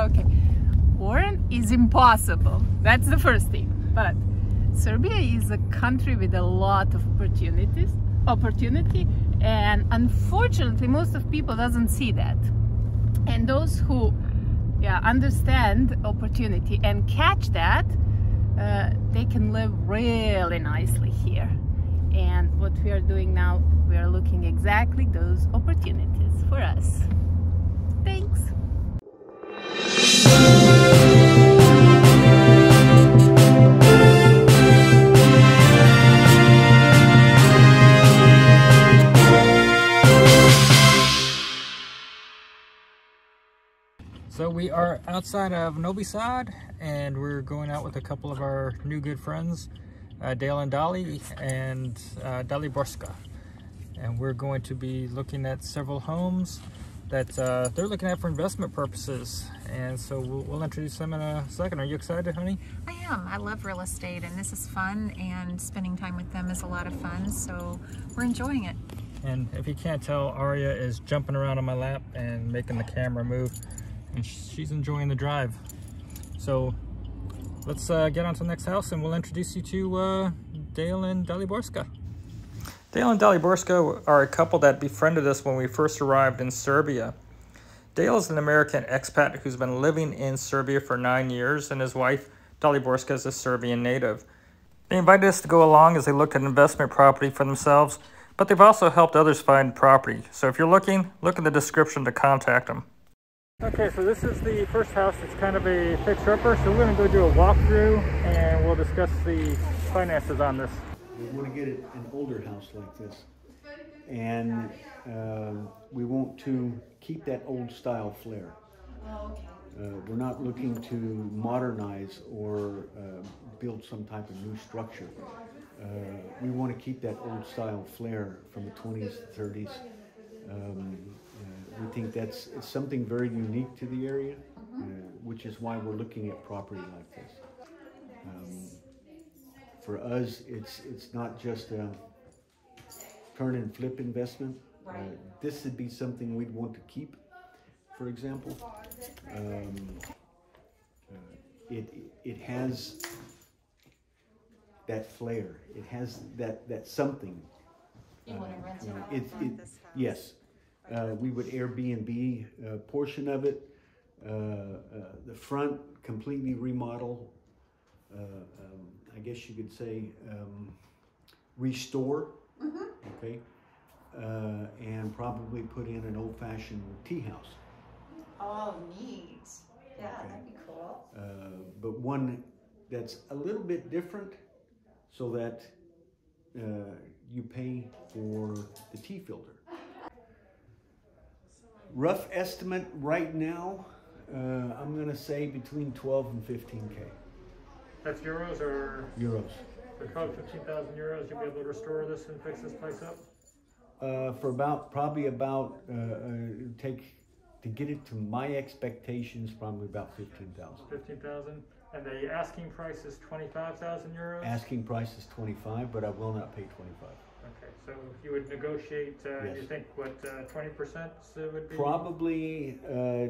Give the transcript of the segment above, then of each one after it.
Okay. Foreign is impossible. That's the first thing. But Serbia is a country with a lot of opportunities, opportunity, and unfortunately, most of people doesn't see that. And those who yeah, understand opportunity and catch that, uh, they can live really nicely here. And what we are doing now, we are looking exactly those opportunities for us. Thanks. So we are outside of Novi Sad and we're going out with a couple of our new good friends, uh, Dale and Dolly and uh, Borska. And we're going to be looking at several homes that uh, they're looking at for investment purposes. And so we'll, we'll, introduce them in a second. Are you excited, honey? I am. I love real estate and this is fun and spending time with them is a lot of fun. So we're enjoying it. And if you can't tell, Aria is jumping around on my lap and making the camera move and she's enjoying the drive. So let's uh, get on to the next house and we'll introduce you to uh, Dale and Daliborska. Dale and Daliborska are a couple that befriended us when we first arrived in Serbia. Dale is an American expat who's been living in Serbia for nine years and his wife, Dali Daliborska, is a Serbian native. They invited us to go along as they looked at investment property for themselves, but they've also helped others find property. So if you're looking, look in the description to contact them. Okay, so this is the first house. It's kind of a fixer-upper, so we're going to go do a walkthrough and we'll discuss the finances on this. We want to get an older house like this. And um, we want to keep that old style flair. Uh, we're not looking to modernize or uh, build some type of new structure. Uh, we want to keep that old style flair from the 20s, to 30s. Um, we think that's something very unique to the area, uh, which is why we're looking at property like this. Um, for us, it's it's not just a turn and flip investment. Uh, this would be something we'd want to keep, for example. Um, uh, it it has that flair. It has that that something. You want to rent uh, it out? It, it, yes, uh, we would Airbnb a portion of it. Uh, uh, the front completely remodel. Uh, um, I guess you could say um, restore. Mm-hmm. Okay. Uh, and probably put in an old-fashioned tea house. Oh, neat. Yeah, okay. that'd be cool. Uh, but one that's a little bit different so that uh, you pay for the tea filter. Rough estimate right now, uh, I'm going to say between 12 and 15K. That's euros or? Euros. For 12, 15,000 euros, you'll be able to restore this and fix this place up? Uh, for about, probably about, uh, uh take, to get it to my expectations, probably about 15,000. 15,000? And the asking price is 25,000 euros? Asking price is 25, but I will not pay 25. Okay, so you would negotiate, uh, you think, what, uh, twenty percent would be? Probably, uh,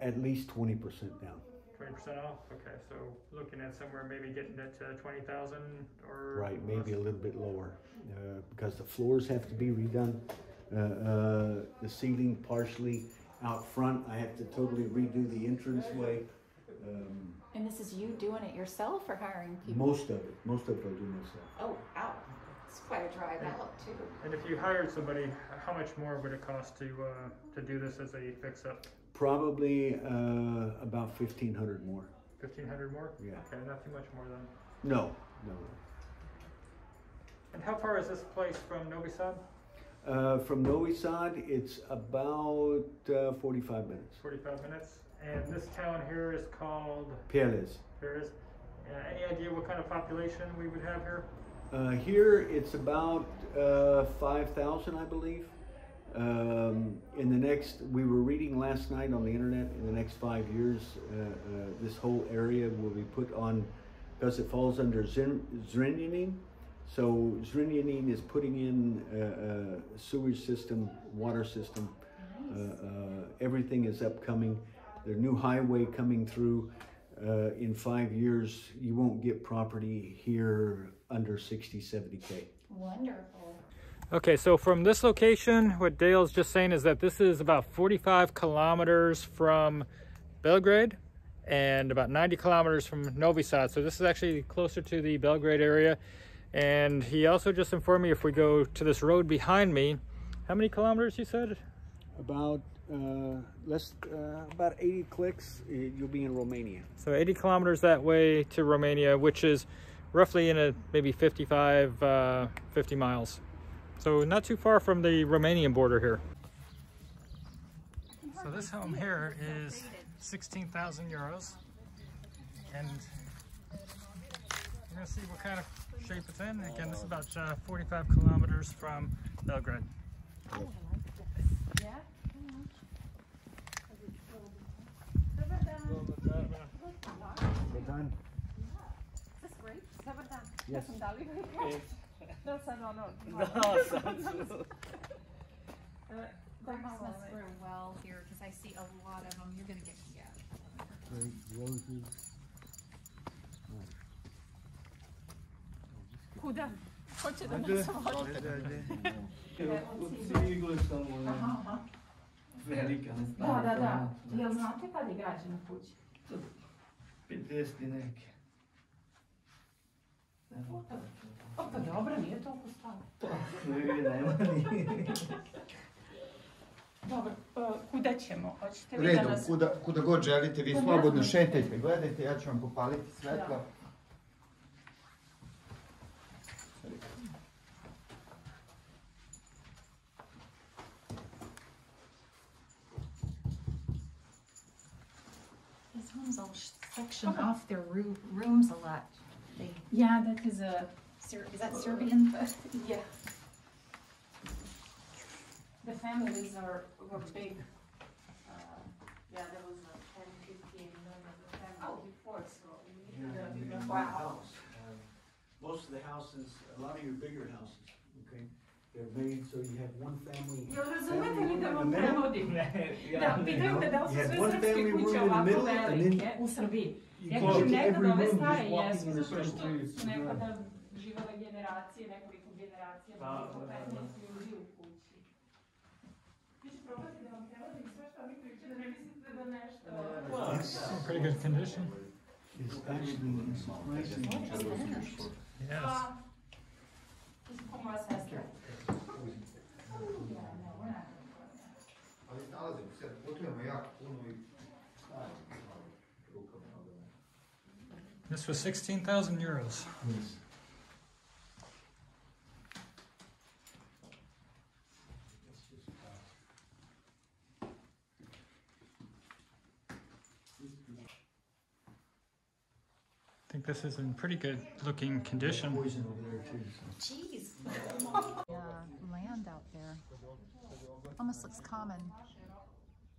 at least twenty percent down. Twenty percent off, okay, so looking at somewhere, maybe getting it to twenty thousand or? Right, maybe a little bit lower, uh, because the floors have to be redone. Uh, uh, the ceiling partially out front, I have to totally redo the entranceway. Um, and this is you doing it yourself or hiring people? Most of it, most of it I'll do myself. Oh, wow. It's quite a drive out too. And if you hired somebody, how much more would it cost to uh, to do this as a fix up? Probably uh, about fifteen hundred more. Fifteen hundred more? Yeah. Okay, not too much more then. No, no. And how far is this place from Novi Sad? Uh, from Novi Sad, it's about uh, 45 minutes. 45 minutes? And this town here is called? Perlez. Perlez. Uh, any idea what kind of population we would have here? Uh, here it's about uh, 5,000, I believe. Um, in the next, we were reading last night on the internet, in the next five years, uh, uh this whole area will be put on, because it falls under Zrenjanin. So Zrenjanin is putting in a, sewage system, water system, Uh, uh, everything is upcoming. There's new highway coming through. Uh, in five years, you won't get property here under 60, 70K. Wonderful. Okay, so from this location, what Dale's just saying is that this is about 45 kilometers from Belgrade and about 90 kilometers from Novi Sad. So this is actually closer to the Belgrade area. And he also just informed me if we go to this road behind me, how many kilometers you said? About uh, less, uh, about 80 clicks, uh, you'll be in Romania. So 80 kilometers that way to Romania, which is roughly in a maybe 55, uh, 50 miles. So not too far from the Romanian border here. So this home here is 16,000 euros. And we're gonna see what kind of shape it's in. Again, this is about uh, 45 kilometers from Belgrade. Yes. Da, sad ono... Da, sad su. Grandmas must well here because I see a lot of them. You're gonna get, yeah. Great roses. da uh, Hoće da nas vode. Ajde, ajde. Uci igle samo. Velika. Da, da, da. Jel znate kad je građena kuća? 50 neke. Ne, Ne, nema ni. Dobro, uh, kuda ćemo? Hoćete U vi da nas... kuda, kuda god želite, vi slobodno šetajte, gledajte, ja ću vam popaliti svetlo. Da. These homes all sh- section off their roo- rooms a lot. They, Yeah, that is a... Is that Serbian? Yeah. The families are, were big. Uh, Yeah, there was a 10, 15 members of the family before, so we need a bigger wow. house. Uh, Most of the houses, a lot of your bigger houses, okay, they're made so you have one family. Jel razumete family li da room in vam the middle. prevodim? Ne, Da, ja ne. pitaju me da li You su had sve one srpske family room in the ovako middle, and then velike u Srbiji. You Ja go kažem to nekad every ove room stare just walking jesu, in a zato što certain su way. nekada živele generacije, nekoliko generacija, Da, po da, da. 15 ljudi u kući. Vi ću probati da vam prevodim sve što mi pričaju, da ne mislite da nešto... It's in pretty good condition. It's actually surprising. Yes. Pa, to su kao moja sestra. Ali nalazimo se, putujemo jako puno i rukama nogama. This was 16,000 euros. Yes. This is in pretty good looking condition. Poison over there too. Jeez. Yeah, land out there. Almost looks common.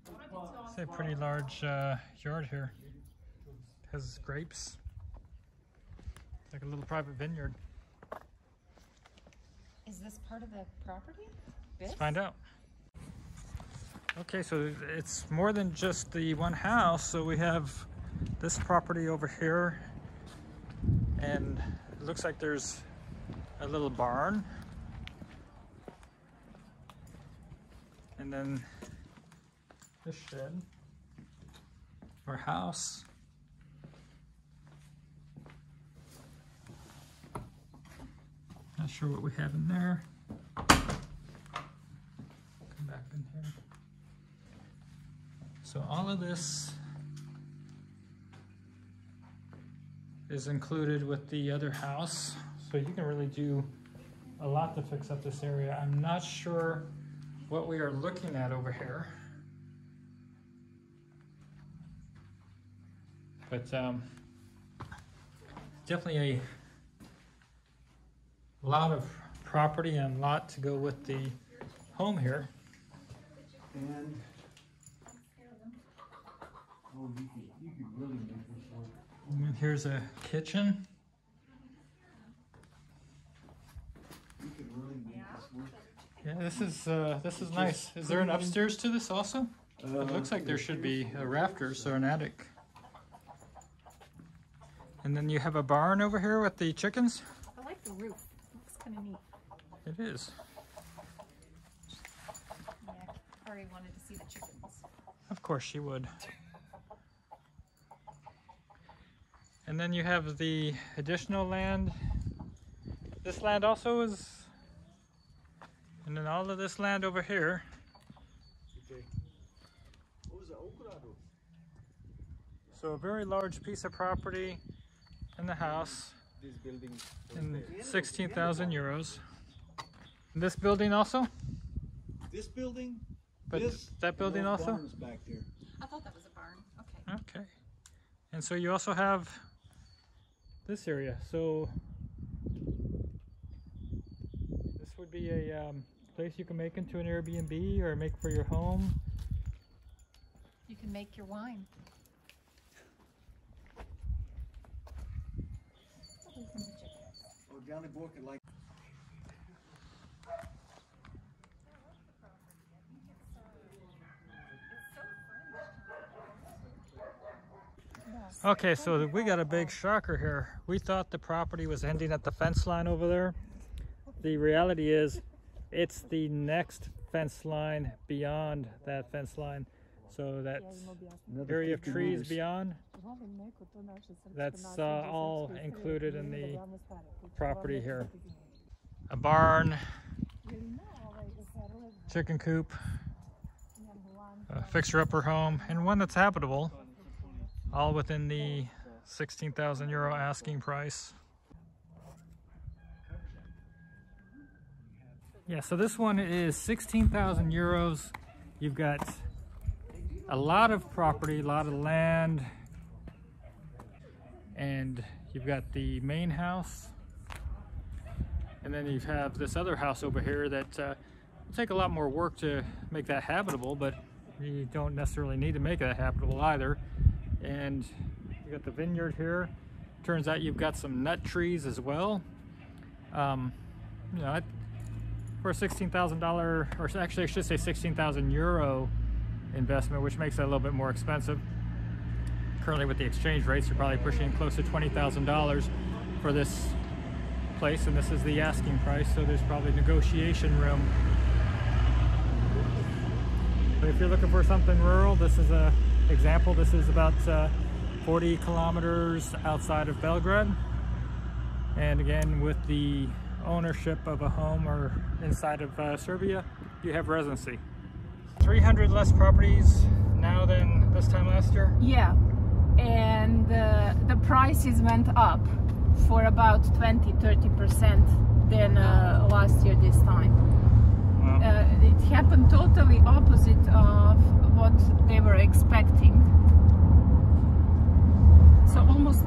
It's a pretty large uh, yard here. Has grapes. Like a little private vineyard. Is this part of the property? Let's find out. Okay, so it's more than just the one house. So we have this property over here, and it looks like there's a little barn. And then this shed or house. Not sure what we have in there. Come back in here. So all of this is included with the other house. So you can really do a lot to fix up this area. I'm not sure what we are looking at over here. But um, definitely a lot of property and lot to go with the home here. And. Oh, you could, you could really. And here's a kitchen. You could really make this work. Yeah, this is uh, this is nice. Is there an upstairs to this also? It looks like there should be a rafters or an attic. And then you have a barn over here with the chickens. I like the roof. It Looks kind of neat. It is. Yeah, Ari wanted to see the chickens. Of course she would. And then you have the additional land. This land also is, and then all of this land over here. So a very large piece of property and the house This building. and 16,000 euros. This building also? This building. But this, that building also? barns back there. I thought that was a barn. Okay. Okay. And so you also have this area. So this would be a um, place you can make into an Airbnb or make for your home. You can make your wine. Oh, Johnny Boy could like. Okay, so we got a big shocker here. We thought the property was ending at the fence line over there. The reality is it's the next fence line beyond that fence line. So that's Another area of trees meters. beyond. That's uh, all included in the property here. A barn, chicken coop, a fixer-upper home, and one that's habitable, all within the 16,000 euro asking price. Yeah, so this one is 16,000 euros. You've got a lot of property, a lot of land, and you've got the main house. And then you have this other house over here that uh, will take a lot more work to make that habitable, but you don't necessarily need to make that habitable either. And you got the vineyard here. Turns out you've got some nut trees as well. Um, you know, for a $16,000, or actually I should say 16,000 euro investment, which makes it a little bit more expensive. Currently with the exchange rates, you're probably pushing close to $20,000 for this place, and this is the asking price, so there's probably negotiation room. But if you're looking for something rural, this is a example. This is about uh, 40 kilometers outside of Belgrade. And again, with the ownership of a home or inside of uh, Serbia, you have residency. 300 less properties now than this time last year. Yeah, and uh, the prices went up for about 20 30% than uh, last year this time. Wow. Uh, it happened totally opposite of what they were expecting. So almost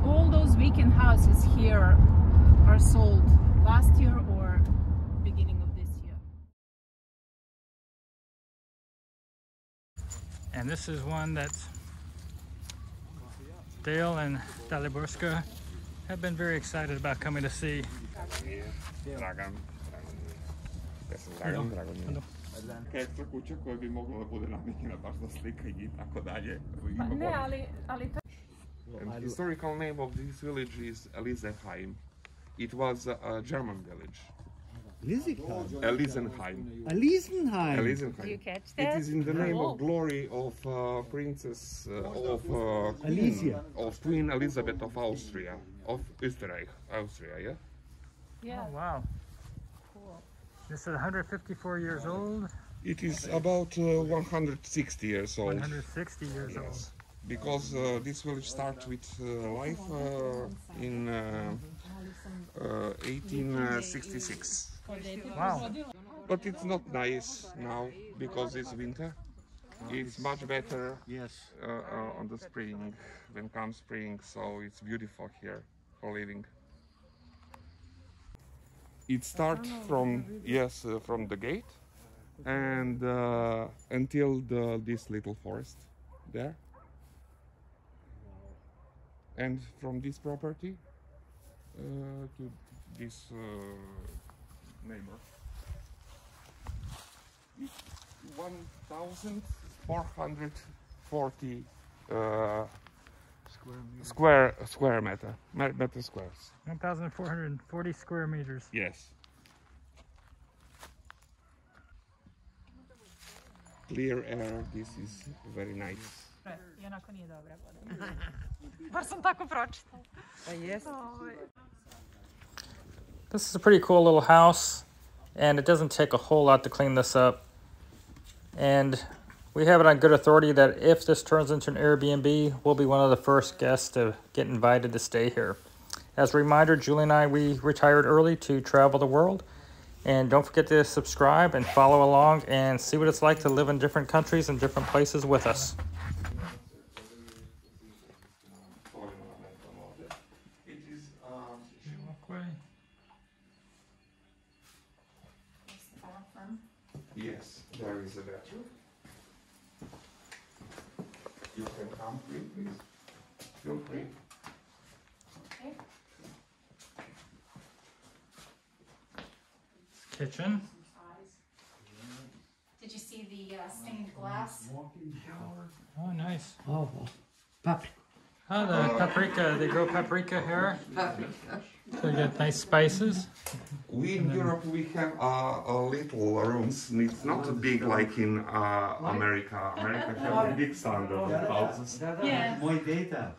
all houses here are sold last year or beginning of this year. And this is one that Dale and Daliborska have been very excited about coming to see. Dragan. Ja sam Dragan, drago mi je. Hello. Ekstra kuća koja bi mogla da bude namijenjena baš za slikanje i tako dalje. Pa ne, ali, ali to And historical name of this village is Elisenheim. It was a, a German village. Lisigheim. Elisenheim. Elisenheim. Elisenheim. catch that? It is in the name of glory of uh, Princess uh, of uh, Queen, of Queen Elizabeth of Austria, of Österreich, Austria, yeah. yeah. Oh, wow. This is 154 years old, It is about uh, 160 years old. 160 years old. Yes, because uh, this village starts with uh, life uh, in uh, uh, 1866. Wow. But it's not nice now because it's winter. It's much better Yes. uh, uh, on the spring when comes spring, so it's beautiful here for living. It starts from yes uh, from the gate and uh, until the, this little forest there. And from this property uh, to this uh, neighbor. 1,440 uh, square square meter meter squares. 1,440 square meters. Yes. Clear air. This is very nice. Ionako nije dobra voda. Bar sam tako pročitala. This is a pretty cool little house, and it doesn't take a whole lot to clean this up. And we have it on good authority that if this turns into an Airbnb, we'll be one of the first guests to get invited to stay here. As a reminder, Julie and I, we retired early to travel the world. And don't forget to subscribe and follow along and see what it's like to live in different countries and different places with us. It is. um, Yes, there is a bathroom. You can come, please. please. Feel free. Okay. Kitchen. Did you see the uh, stained glass? Oh, nice. Oh, paprika. Oh, the paprika. They grow paprika here. So you get nice spices. We in Europe we have uh, a little rooms. and It's not big like in uh, America. America have a big standard of houses. Yeah. Moj data.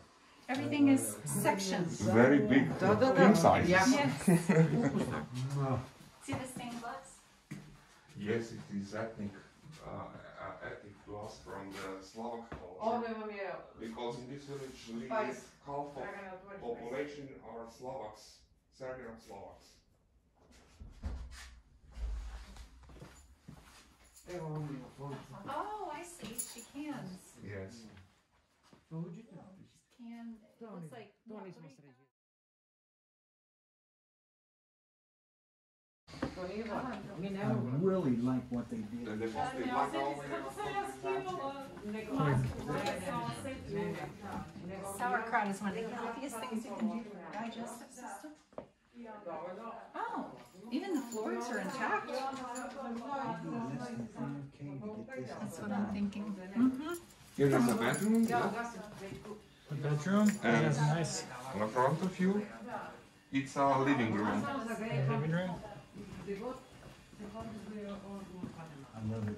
Everything is sections. Very big, king size. Yes. See the stained glass? Yes, it is ethnic, uh, ethnic from the Slovak culture. Ovdje vam Because in this village lives Spice. half of Dragana, otvori spice. population are Slovaks, Serbian Slovaks. Evo vam je otvorite. Oh, I see. She cans. Yes. Oh, she Can, it looks like. To nismo sređili. To nije važno. Mi I nemamo. really like what they did. The, the mostly black only Sauerkraut is one of the healthiest things you can do for your digestive system. Oh, even the floors are intact. That's what I'm thinking. Mm -hmm. Here is a bedroom, yeah. The bedroom. It has a nice In front of you, it's a living room. living room. I love it.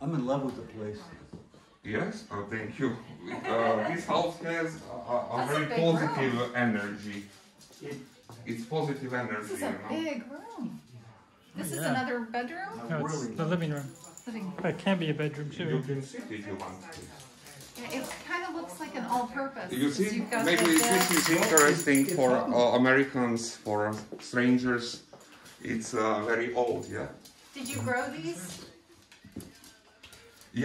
I'm in love with the place. Yes, oh, thank you. Uh, this house has a, a, a That's a very big positive energy. It, It's positive energy, This is you a know. big room. This is Yeah. another bedroom? I No, it's the living room. Living. It can be a bedroom You too. can sit if you want. Yeah, It kind of looks like an all-purpose. You 'cause see, you've maybe the this is interesting for uh, Americans, for strangers. It's uh, very old, yeah. Did you grow these?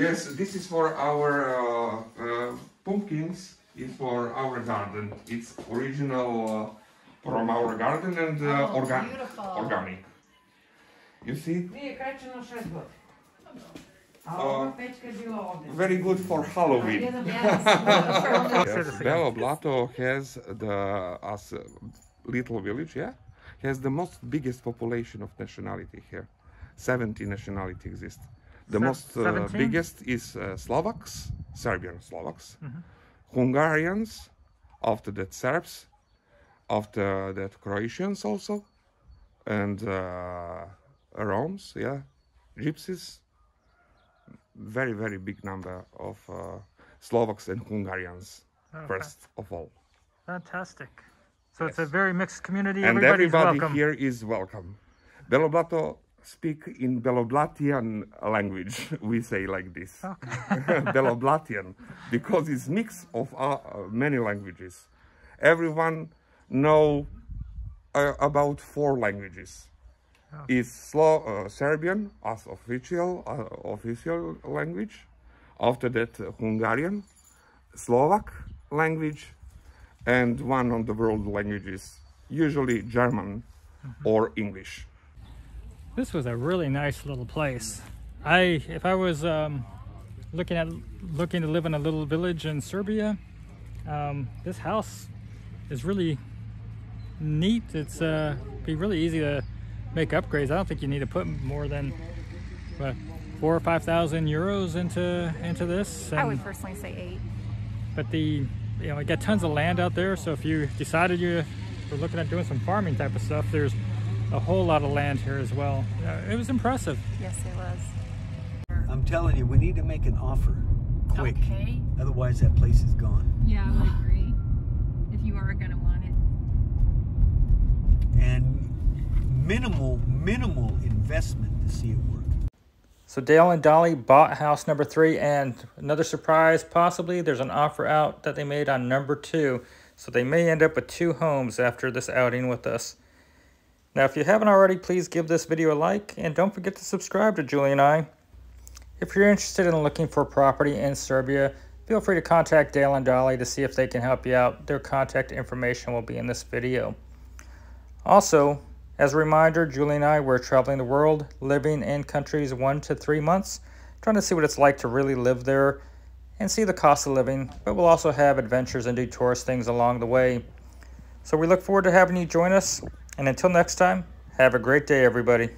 Yes, this is for our uh, uh, pumpkins. It's for our garden. It's original uh, from our garden and uh, Oh, organ- beautiful. organic. You see, Ovdje. very good for Halloween. Yes. Yes. Belo Blato has the as a little village, yeah, has the most biggest population of nationality here. Seventy nationality exist. The Se- most uh, biggest is uh, Slovaks, Serbian Slovaks, Hungarians, after that Serbs, after that Croatians also, and uh, Roms, yeah, Gypsies. Very very big number of uh, Slovaks and Hungarians Okay. first of all. Fantastic. So it's a very mixed community. And Everybody's everybody welcome. here is welcome. Beloblato speak in Beloblatian language. We say like this. Beloblatian, because it's mix of uh, many languages. Everyone know uh, about four languages. Is Slo- uh, Serbian as official uh, official language. After that, uh, Hungarian, Slovak language, and one of the world languages, usually German or English. This was a really nice little place. I, if I was um, looking at looking to live in a little village in Serbia, um, this house is really neat. It's uh, be really easy to make upgrades. I don't think you need to put more than what, four or five thousand euros into into this. I would personally say eight. but the you know, we got tons of land out there. So if you decided you were looking at doing some farming type of stuff, there's a whole lot of land here as well. Uh, it was impressive. Yes, it was. I'm telling you, we need to make an offer quick. Okay. Otherwise, that place is gone. Yeah, I would agree. If you are gonna want it. And minimal, minimal investment to see it work. So Dale and Dolly bought house number three, and another surprise, possibly there's an offer out that they made on number two. So they may end up with two homes after this outing with us. Now, if you haven't already, please give this video a like, and don't forget to subscribe to Julie and I. If you're interested in looking for property in Serbia, feel free to contact Dale and Dolly to see if they can help you out. Their contact information will be in this video. Also, as a reminder, Julie and I were traveling the world, living in countries one to three months, trying to see what it's like to really live there and see the cost of living, but we'll also have adventures and do tourist things along the way. So we look forward to having you join us, and until next time, have a great day, everybody.